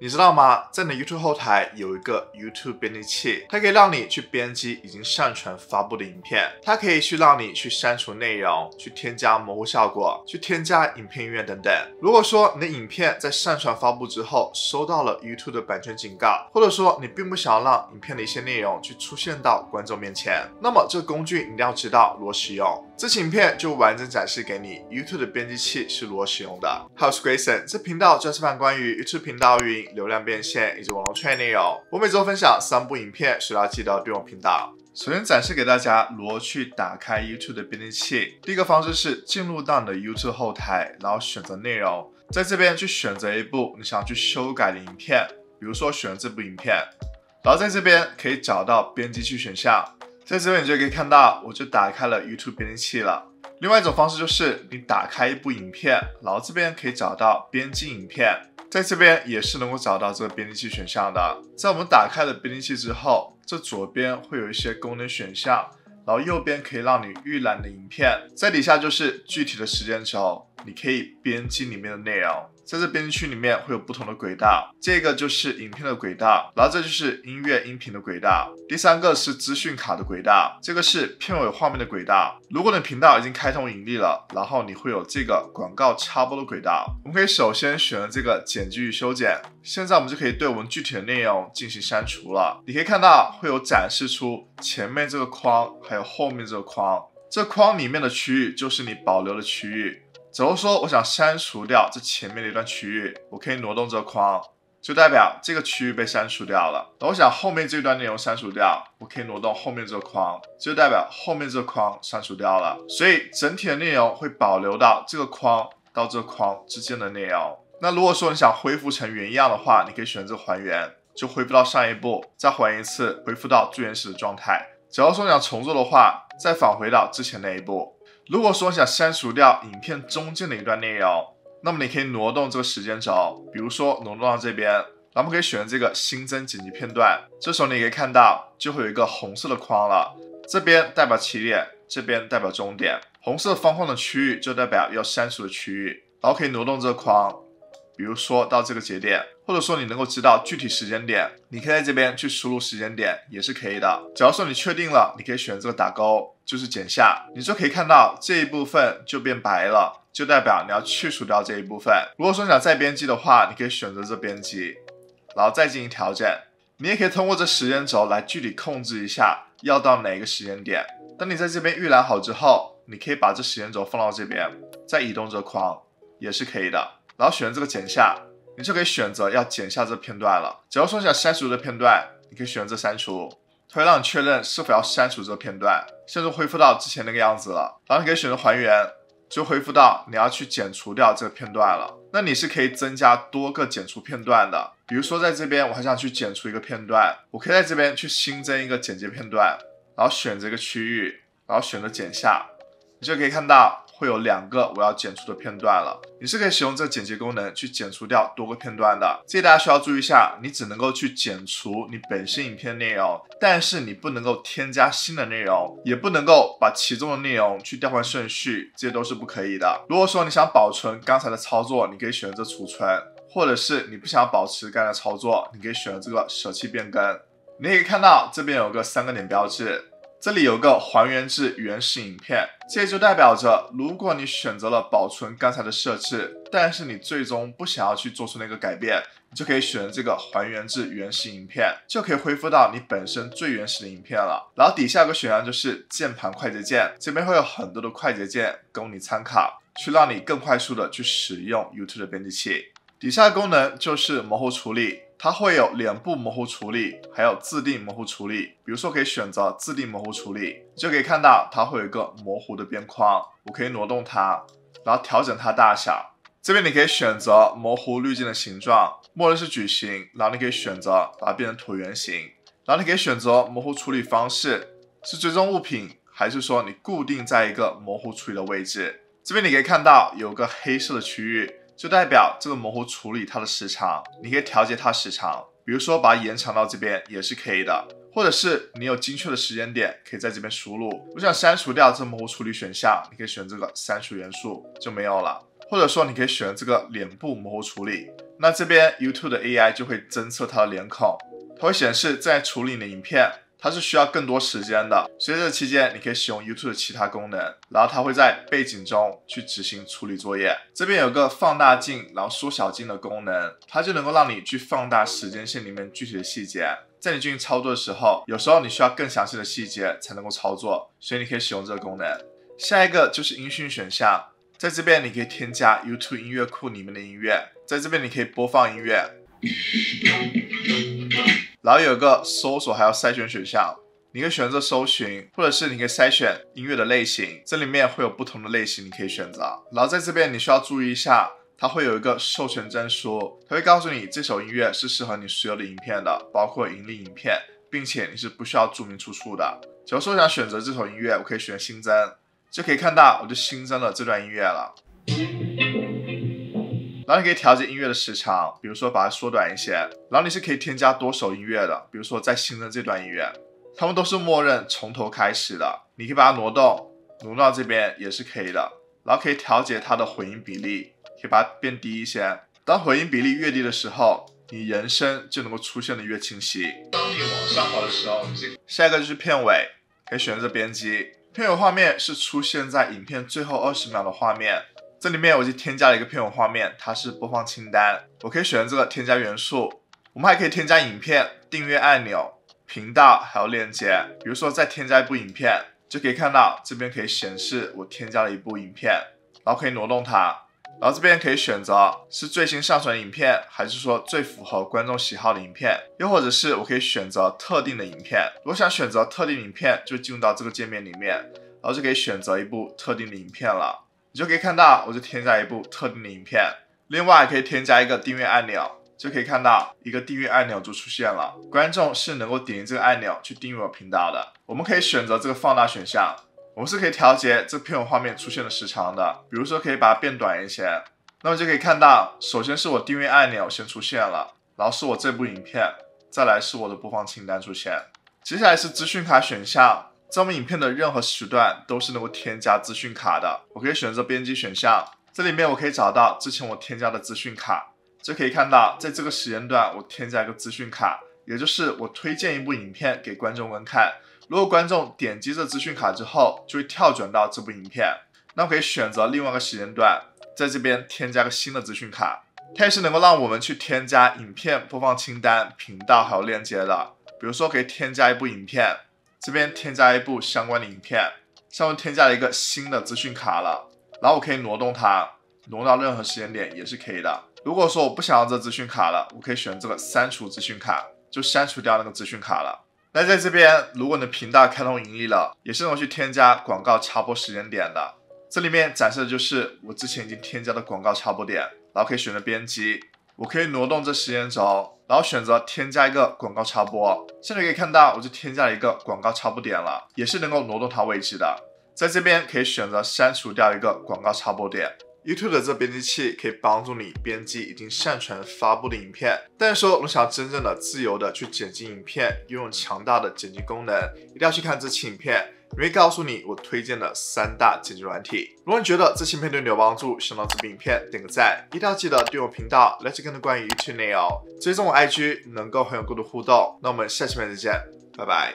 你知道吗？在你的 YouTube 后台有一个 YouTube 编辑器，它可以让你去编辑已经上传发布的影片，它可以去让你去删除内容，去添加模糊效果，去添加影片音乐等等。如果说你的影片在上传发布之后收到了 YouTube 的版权警告，或者说你并不想要让影片的一些内容去出现到观众面前，那么这个工具你一定要知道如何使用。这期影片就完整展示给你 YouTube 的编辑器是如何使用的。Hi，我是 Grayson，这频道就是讲关于 YouTube 频道运营、流量变现以及网络创业内容。我每周分享三部影片，需要记得订阅频道。首先展示给大家如何去打开 YouTube 的编辑器。第一个方式是进入到你的 YouTube 后台，然后选择内容，在这边去选择一部你想要去修改的影片，比如说选这部影片，然后在这边可以找到编辑器选项。在这边你就可以看到，我就打开了 YouTube 编辑器了。另外一种方式就是你打开一部影片，然后这边可以找到编辑影片，在这边也是能够找到这个编辑器选项的。在我们打开了编辑器之后，这左边会有一些功能选项，然后右边可以让你预览的影片，在底下就是具体的时间轴，你可以编辑里面的内容。在这编辑区里面会有不同的轨道，这个就是影片的轨道，然后这就是音乐音频的轨道，第三个是资讯卡的轨道，这个是片尾画面的轨道。如果你频道已经开通盈利了，然后你会有这个广告插播的轨道。我们可以首先选择这个剪辑与修剪，现在我们就可以对我们具体的内容进行删除了。你可以看到会有展示出前面这个框，还有后面这个框，这框里面的区域就是你保留的区域。假如说我想删除掉这前面的一段区域，我可以挪动这框，就代表这个区域被删除掉了。那我想后面这段内容删除掉，我可以挪动后面这框，就代表后面这框删除掉了。所以整体的内容会保留到这个框到这框之间的内容。那如果说你想恢复成原样的话，你可以选择还原，就恢复到上一步，再还原一次，恢复到最原始的状态。假如说你想重做的话，再返回到之前那一步。如果说想删除掉影片中间的一段内容，那么你可以挪动这个时间轴，比如说挪动到这边，咱们可以选择这个新增剪辑片段。这时候你可以看到，就会有一个红色的框了，这边代表起点，这边代表终点。红色方框的区域就代表要删除的区域，然后可以挪动这个框，比如说到这个节点，或者说你能够知道具体时间点，你可以在这边去输入时间点也是可以的。假如说你确定了，你可以选择打勾。就是剪下，你就可以看到这一部分就变白了，就代表你要去除掉这一部分。如果说你想再编辑的话，你可以选择这编辑，然后再进行调整。你也可以通过这时间轴来具体控制一下要到哪个时间点。当你在这边预览好之后，你可以把这时间轴放到这边，再移动这框也是可以的。然后选择这个剪下，你就可以选择要剪下这片段了。假如说想删除的片段，你可以选择删除。它会让你确认是否要删除这片段，现在恢复到之前那个样子了。然后你可以选择还原，就恢复到你要去剪除掉这个片段了。那你是可以增加多个剪除片段的。比如说在这边，我还想去剪除一个片段，我可以在这边去新增一个剪接片段，然后选择一个区域，然后选择剪下，你就可以看到。会有两个我要剪除的片段了，你是可以使用这剪辑功能去剪除掉多个片段的。这里大家需要注意一下，你只能够去剪除你本身影片内容，但是你不能够添加新的内容，也不能够把其中的内容去调换顺序，这些都是不可以的。如果说你想保存刚才的操作，你可以选择储存，或者是你不想保持刚才操作，你可以选择这个舍弃变更。你可以看到这边有个三个点标志。这里有个还原至原始影片，这就代表着，如果你选择了保存刚才的设置，但是你最终不想要去做出那个改变，你就可以选择这个还原至原始影片，就可以恢复到你本身最原始的影片了。然后底下有个选项就是键盘快捷键，这边会有很多的快捷键供你参考，去让你更快速的去使用 YouTube 的编辑器。底下的功能就是模糊处理。它会有脸部模糊处理，还有自定模糊处理。比如说，可以选择自定模糊处理，就可以看到它会有一个模糊的边框。我可以挪动它，然后调整它大小。这边你可以选择模糊滤镜的形状，默认是矩形，然后你可以选择把它变成椭圆形。然后你可以选择模糊处理方式，是追踪物品，还是说你固定在一个模糊处理的位置？这边你可以看到有个黑色的区域。就代表这个模糊处理它的时长，你可以调节它时长，比如说把它延长到这边也是可以的，或者是你有精确的时间点，可以在这边输入。我想删除掉这模糊处理选项，你可以选这个删除元素就没有了，或者说你可以选这个脸部模糊处理，那这边 YouTube 的 AI 就会侦测它的脸孔，它会显示在处理你的影片，它是需要更多时间的。所以这期间你可以使用 YouTube 的其他功能，然后它会在背景中去执行处理作业。这边有个放大镜，然后缩小镜的功能，它就能够让你去放大时间线里面具体的细节。在你进行操作的时候，有时候你需要更详细的细节才能够操作，所以你可以使用这个功能。下一个就是音讯选项，在这边你可以添加 YouTube 音乐库里面的音乐，在这边你可以播放音乐，然后有一个搜索还有筛选选项，你可以选择搜寻，或者是你可以筛选音乐的类型，这里面会有不同的类型你可以选择。然后在这边你需要注意一下。它会有一个授权证书，它会告诉你这首音乐是适合你所有的影片的，包括盈利影片，并且你是不需要注明出处的。假如说想选择这首音乐，我可以选新增，就可以看到我就新增了这段音乐了。然后你可以调节音乐的时长，比如说把它缩短一些。然后你是可以添加多首音乐的，比如说再新增这段音乐，它们都是默认从头开始的。你可以把它挪动，挪到这边也是可以的。然后可以调节它的混音比例。可以把它变低一些。当回音比例越低的时候，你人声就能够出现的越清晰。当你往上滑的时候，下一个就是片尾，可以选择编辑。片尾画面是出现在影片最后二十秒的画面。这里面我就添加了一个片尾画面，它是播放清单。我可以选择这个添加元素。我们还可以添加影片、订阅按钮、频道还有链接。比如说再添加一部影片，就可以看到这边可以显示我添加了一部影片，然后可以挪动它。然后这边可以选择是最新上传的影片，还是说最符合观众喜好的影片，又或者是我可以选择特定的影片。如果想选择特定影片，就进入到这个界面里面，然后就可以选择一部特定的影片了。你就可以看到，我就添加一部特定的影片。另外可以添加一个订阅按钮，就可以看到一个订阅按钮就出现了。观众是能够点击这个按钮去订阅我频道的。我们可以选择这个放大选项。我们是可以调节这片画面出现的时长的，比如说可以把它变短一些，那么就可以看到，首先是我订阅按钮先出现了，然后是我这部影片，再来是我的播放清单出现，接下来是资讯卡选项，在我们影片的任何时段都是能够添加资讯卡的，我可以选择编辑选项，这里面我可以找到之前我添加的资讯卡，就可以看到在这个时间段我添加一个资讯卡，也就是我推荐一部影片给观众们看。如果观众点击这资讯卡之后，就会跳转到这部影片，那我可以选择另外一个时间段，在这边添加个新的资讯卡，它也是能够让我们去添加影片播放清单、频道还有链接的。比如说可以添加一部影片，这边添加一部相关的影片，上面添加了一个新的资讯卡了，然后我可以挪动它，挪到任何时间点也是可以的。如果说我不想要这资讯卡了，我可以选这个删除资讯卡，就删除掉那个资讯卡了。那在这边，如果你的频道开通盈利了，也是能去添加广告插播时间点的。这里面展示的就是我之前已经添加的广告插播点，然后可以选择编辑，我可以挪动这时间轴，然后选择添加一个广告插播。现在可以看到，我就添加了一个广告插播点了，也是能够挪动它位置的。在这边可以选择删除掉一个广告插播点。YouTube 的这编辑器可以帮助你编辑已经上传发布的影片，但是说我们想要真正的自由的去剪辑影片，拥有强大的剪辑功能，一定要去看这期影片，我会告诉你我推荐的三大剪辑软体。如果你觉得这期影片对你有帮助，想到这部影片点个赞，一定要记得订阅我频道，了解更多关于 YouTube 内容，追踪我 IG，能够很有更多互动。那我们下期片再见，拜拜。